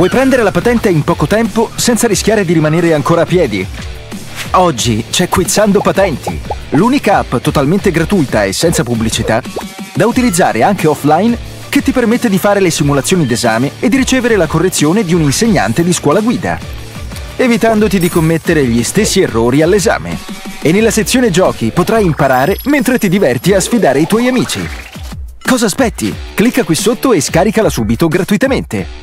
Vuoi prendere la patente in poco tempo senza rischiare di rimanere ancora a piedi? Oggi c'è Quizzando Patenti, l'unica app totalmente gratuita e senza pubblicità da utilizzare anche offline che ti permette di fare le simulazioni d'esame e di ricevere la correzione di un insegnante di scuola guida, evitandoti di commettere gli stessi errori all'esame. E nella sezione giochi potrai imparare mentre ti diverti a sfidare i tuoi amici. Cosa aspetti? Clicca qui sotto e scaricala subito gratuitamente.